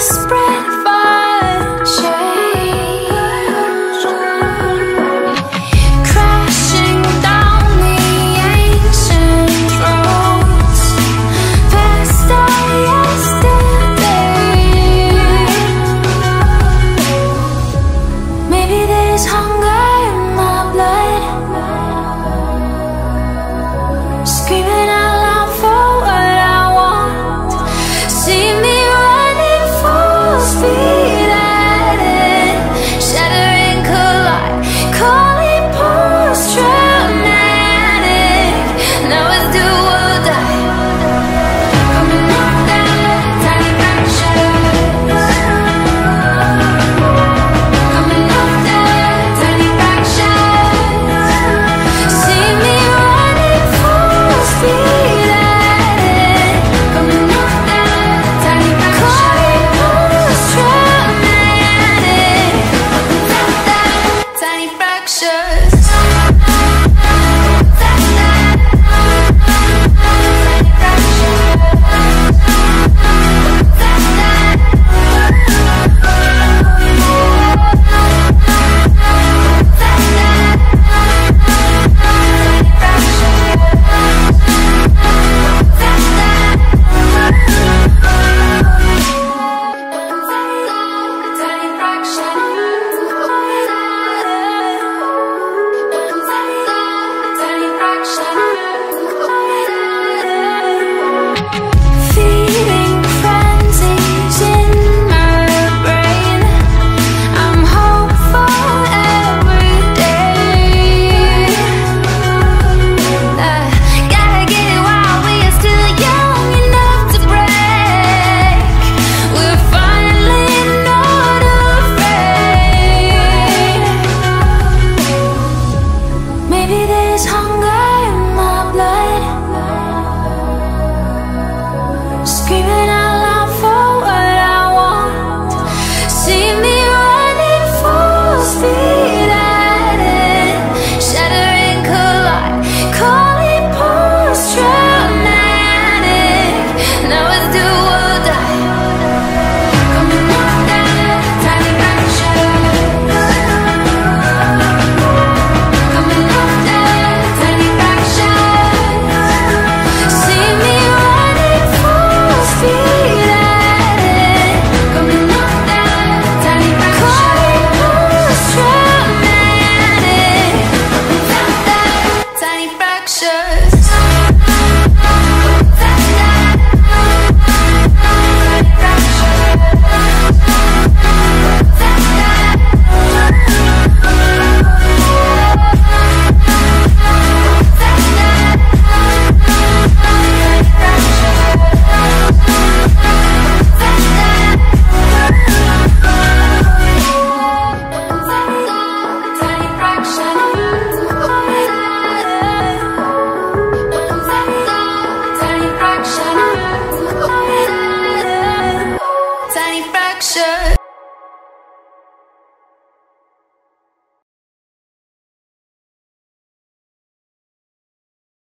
Spread.